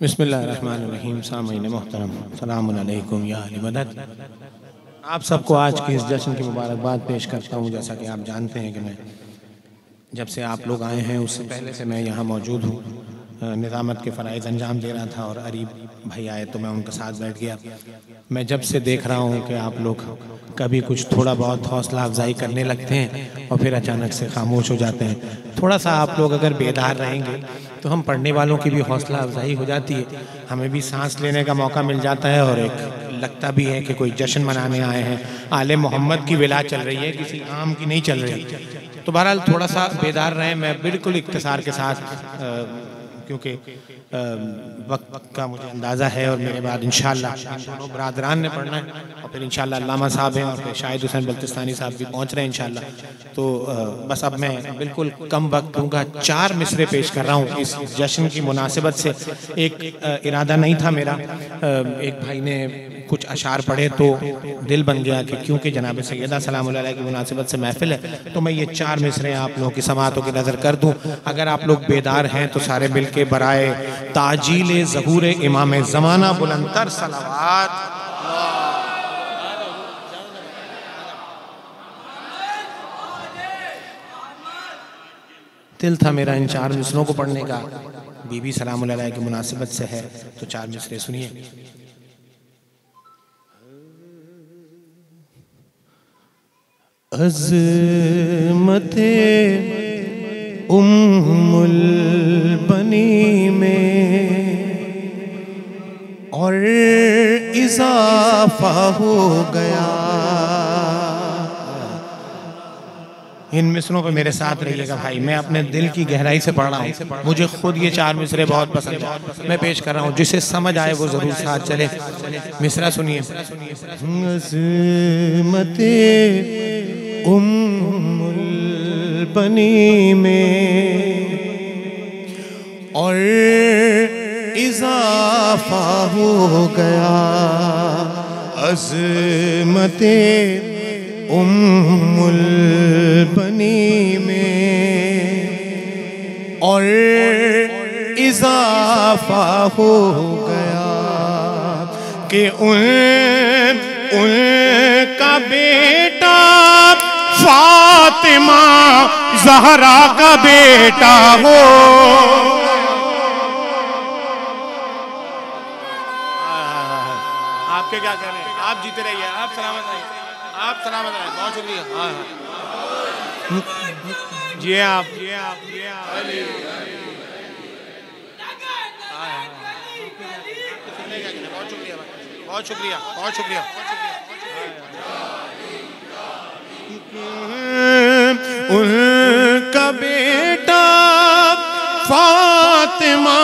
बसमीम मोहतरम। सलामकुम आप सबको आज के इस जश्न की मुबारकबाद पेश करता हूँ। जैसा कि आप जानते हैं कि मैं जब से आप लोग आए हैं, उससे पहले से मैं यहाँ मौजूद हूँ। निज़ामत के फ़रज़ अंजाम दे रहा था और अरीब भाई आए तो मैं उनके साथ बैठ गया। मैं जब से देख रहा हूँ कि आप लोग कभी कुछ थोड़ा बहुत हौसला अफजाई करने लगते हैं और फिर अचानक से खामोश हो जाते हैं। थोड़ा सा आप लोग अगर बेदार रहेंगे तो हम पढ़ने वालों की भी हौसला अफजाई हो जाती है। हमें भी सांस लेने का मौका मिल जाता है और एक लगता भी है कि कोई जश्न मनाने आए हैं। आले मोहम्मद की विला चल रही है, किसी आम की नहीं चल रही। तो बहरहाल थोड़ा सा बेदार रहें, मैं बिल्कुल इकतसार के साथ क्योंकि वक्त का मुझे अंदाज़ा है और मेरे बाद इन बरदरान ने पढ़ना है और फिर इन साहब हैं और फिर शाहिद हुसैन बल्तिस्तानी साहब भी पहुँच रहे हैं इनशाला तो बस अब मैं बिल्कुल कम वक्त दूँगा। चार मिसरे पेश कर रहा हूँ इस जश्न की मुनासिबत से। एक इरादा नहीं था मेरा। एक भाई ने कुछ अशार पढ़े तो दिल बन गया कि क्योंकि जनाब सैदा सलाम की मुनासिबत से महफिल है तो मैं ये चार मिसरे आप लोगों की समातों की नज़र कर दूँ। अगर आप लोग बेदार हैं तो सारे मिल के बराए ताजील जहूर इमाम ज़माना बुलंदर सलावात। दिल था मेरा इन चार मिसरों को पढ़ने का। बीबी सलाम की मुनासिबत से है तो चार मिसरे सुनिए। अजमत उम्मुल बनी में और इजाफा हो गया। इन मिसरों पे मेरे साथ रहिएगा भाई। मैं अपने दिल की गहराई से पढ़ रहा हूँ। मुझे खुद ये चार मिसरे बहुत पसंद है। मैं पेश कर रहा हूँ। जिसे समझ आए वो ज़रूर साथ चले। मिसरा सुनिए। उम्मुल बनी में और इजाफा हो गया। अजमत उम्मुल बनी में और इजाफा हो गया कि उन, उनका बेटा फातिमा, जहरा का बेटा हो। आपके क्या कहने हैं? आप जीते रहिए, आप सलामत रहिए। आप सलामत रहिए, बहुत शुक्रिया। हाँ हाँ। जी आप जी आप जी आप। बहुत शुक्रिया बहुत शुक्रिया बहुत शुक्रिया। उनका बेटा फातिमा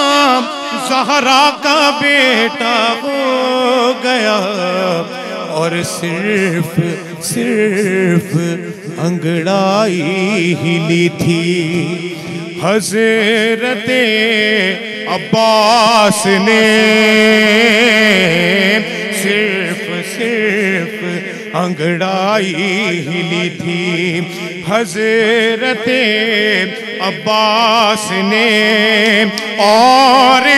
जहरा का बेटा हो गया। और सिर्फ़ सिर्फ़ अंगड़ाई हिली थी। हज़रत अब्बास ने सिर्फ़ सिर्फ़ अंगड़ाई हिली थी। हज़रत अब्बास ने और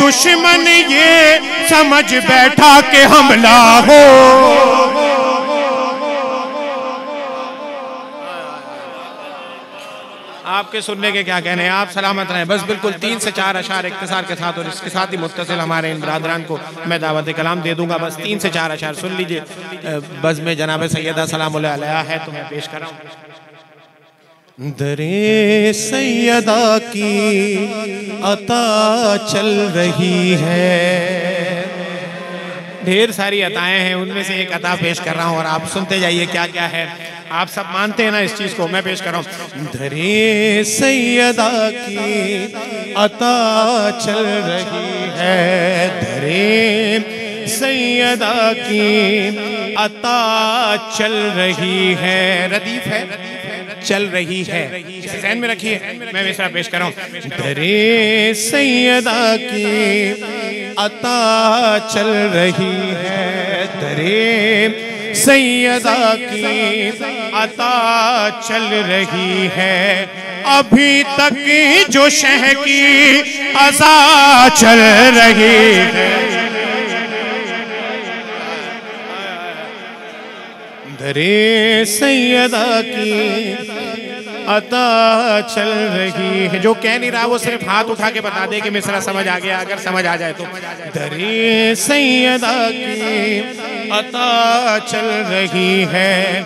दुश्मन ये समझ बैठा के हमला हो आपके सुनने के क्या कहने आप सलामत रहें। बस बिल्कुल तीन से चार अशार इकतसार के साथ और इसके साथ ही मुतसिल हमारे इन बरदरान को मैं दावत कलाम दे दूँगा। बस तीन से चार अशार सुन लीजिए। बस में जनाब सैदा सलाम है तो मैं पेश कर दरे सैदा की अता चल रही है। ढेर सारी अताएँ हैं, उनमें से एक अता पेश कर रहा हूँ और आप सुनते जाइए क्या क्या है। आप सब मानते हैं ना इस चीज़ को, मैं पेश कर रहा हूँ। धरे सैदा की अता चल रही है, धरे सैदा की अता चल रही है। रदीफ है, चल रही है। जहन में रखिए, मैं मिसरा पेश कर रहा हूँ। धरे सैदा की अता चल रही है धरे सैदा की अता चल रही है। अभी तक जो शह की अजा चल रही है। दरे सैयदा की अता चल रही है। जो कह नहीं रहा, वो सिर्फ़ हाथ उठा के बता दे कि मिसरा समझ आ गया, अगर समझ आ जाए तो। दरे सैयदा की अता चल रही है।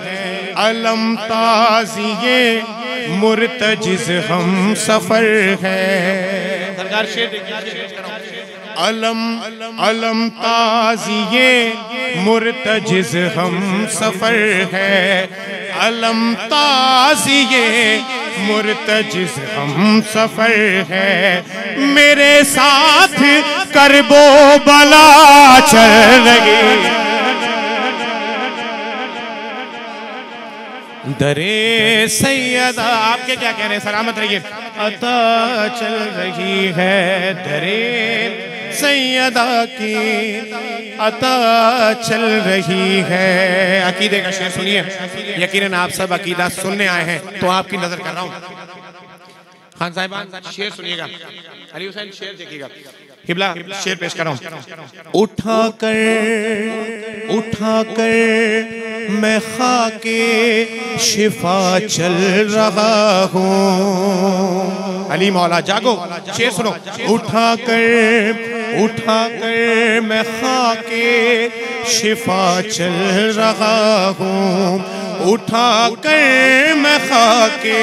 अलम ताजिए मुर्तजिज हम सफ़र है। अलम अलम ताजिए मुर्तजिज हम सफ़र है। अलम ताजिए मुर्तजिज हम सफ़र है। मेरे साथ करबो बला चल रही। दरे सैयदा, आपके क्या कह रहे हैं? सलामत रहिए। अता चल रही है दरे। सैयदा की अता चल रही है। अकीदे का शेर सुनिए। यकीनन आप सब अकीदा सुनने आए हैं तो आपकी नज़र कर रहा हूँ। खान साहिबान शेर सुनिएगा। अली हुसैन, शेर देखिएगा। हिबला, शेर पेश कर रहा हूँ। उठा कर उठा कर, मैं खाके शिफा चल रहा हूँ। अली मौला, जागो, शेर सुनो। उठा कर उठा कर मैं खाके शिफा चल रहा हूँ। उठा कर मैं खाके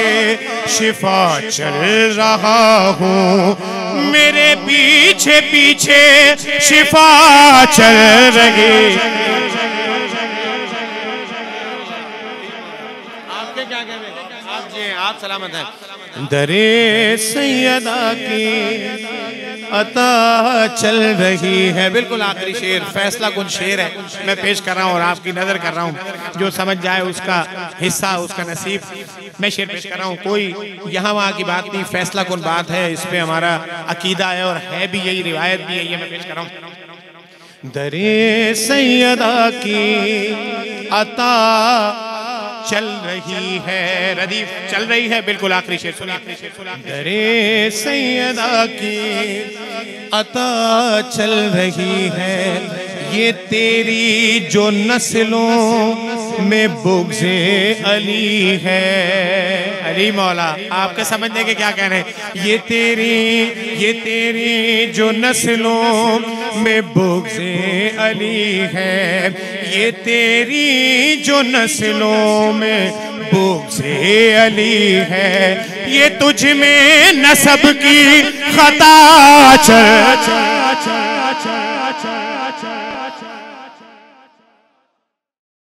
शिफा चल रहा हूँ। मेरे पीछे पीछे शिफा चल रही। आपके क्या कहने आप जी आप सलामत हैं। दरे सैदा की अता चल रही है। बिल्कुल आखिरी शेर, फैसला कुछ शेर है। मैं पेश कर रहा हूँ और आपकी नज़र कर रहा हूँ। जो समझ जाए उसका हिस्सा, उसका नसीब, मैं शेर पेश कर रहा हूँ। कोई यहाँ वहाँ की बात नहीं, फैसला कौन बात है, इस पे हमारा अकीदा है और है भी यही, रिवायत भी है, मैं पेश कर रहा हूँ। दरे सैयदा की अता चल रही है रदीफ चल रही है। बिल्कुल आखिरी शेर सुनिए। दरे सैदा की अता चल रही है। ये तेरी जो नस्लों में बुगजे अली है। अली मौला, आपके समझने के क्या कह रहे हैं? ये तेरी ये तेरी जो नस्लों में बुगजे अली है, ये तेरी जो नस्लों में बुगजे अली है, ये तुझ में नसब की खता